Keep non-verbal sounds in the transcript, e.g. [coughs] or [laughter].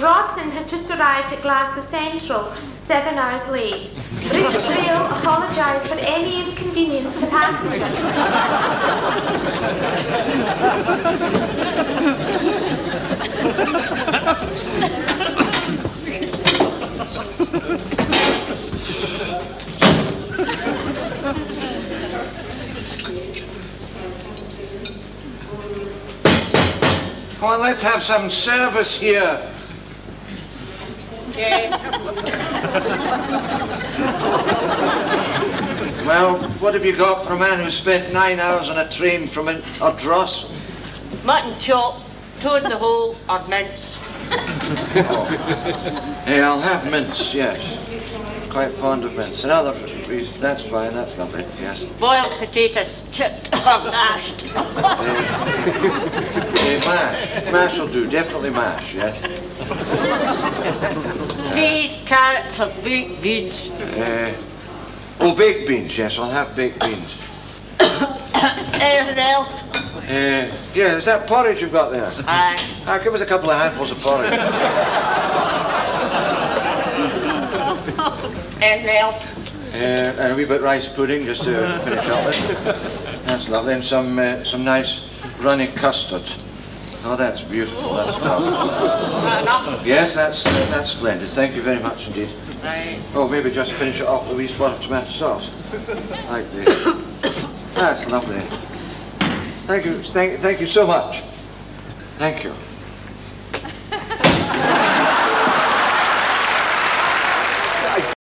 Rawson has just arrived at Glasgow Central, seven hours late. British Rail apologise for any inconvenience to passengers. Come on, let's have some service here. Well, what have you got for a man who spent nine hours on a train from an Ardross? Mutton chop, toad in the hole, or mince. [laughs] Hey, I'll have mince, yes. Quite fond of mince. Another reason. That's fine, that's lovely, yes. Boiled potatoes, chipped or mashed. [laughs] Mash. Mash will do, definitely mash, yes. Peas, carrots, or baked beans. Uh, oh, baked beans, yes, I'll have baked beans. [coughs] Anything else? Uh, yeah, is that porridge you've got there? Aye. Ah, give us a couple of handfuls of porridge. Anything else? Uh, and a wee bit rice pudding just to finish up with. That's lovely. And some uh, some nice runny custard. Oh, that's beautiful. That's lovely. [laughs] Yes, that's uh, that's splendid. Thank you very much indeed. Right. Oh, maybe just finish it off with a wee spot of tomato sauce. Like this. That's lovely. Thank you. Thank, thank you so much. Thank you.